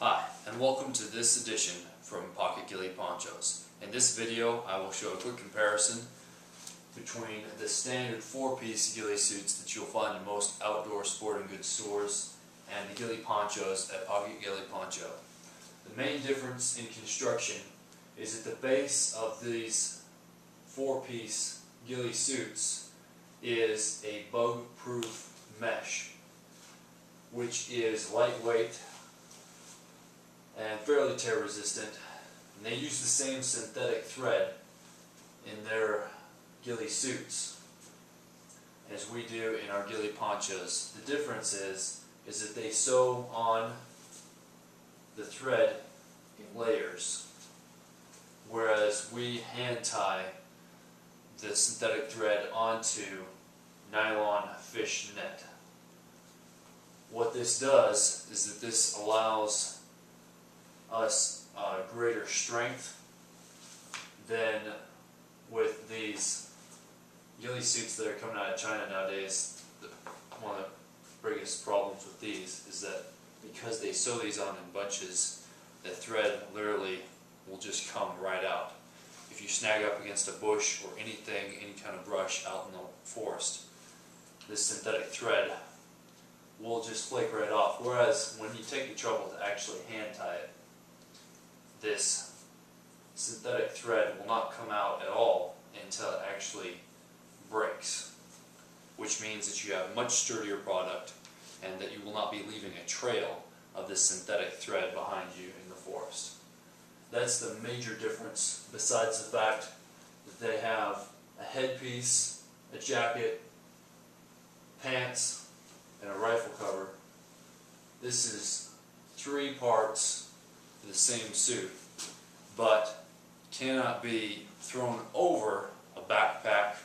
Hi, and welcome to this edition from Pocket Ghillie Ponchos. In this video, I will show a quick comparison between the standard four-piece ghillie suits that you'll find in most outdoor sporting goods stores and the ghillie ponchos at Pocket Ghillie Poncho. The main difference in construction is that the base of these four-piece ghillie suits is a bug-proof mesh which is lightweight and fairly tear resistant. And they use the same synthetic thread in their ghillie suits as we do in our ghillie ponchos. The difference is, is that they sew on the thread in layers, whereas we hand tie the synthetic thread onto nylon fish net. What this does is that this allows us uh, greater strength than with these ghillie suits that are coming out of China nowadays. The, one of the biggest problems with these is that because they sew these on in bunches, the thread literally will just come right out. If you snag up against a bush or anything, any kind of brush out in the forest, this synthetic thread will just flake right off. Whereas when you take the trouble to actually hand tie it, this synthetic thread will not come out at all until it actually breaks, which means that you have much sturdier product and that you will not be leaving a trail of this synthetic thread behind you in the forest. That's the major difference besides the fact that they have a headpiece, a jacket, pants, and a rifle cover. This is three parts the same suit, but cannot be thrown over a backpack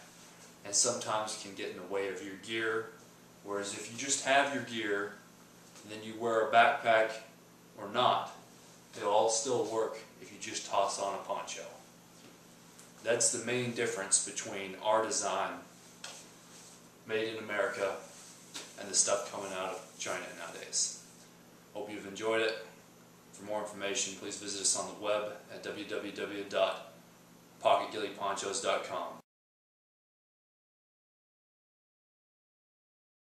and sometimes can get in the way of your gear. Whereas if you just have your gear, and then you wear a backpack or not, it'll all still work if you just toss on a poncho. That's the main difference between our design, made in America, and the stuff coming out of China nowadays. Hope you've enjoyed it. For more information, please visit us on the web at www.pocketghillieponchos.com.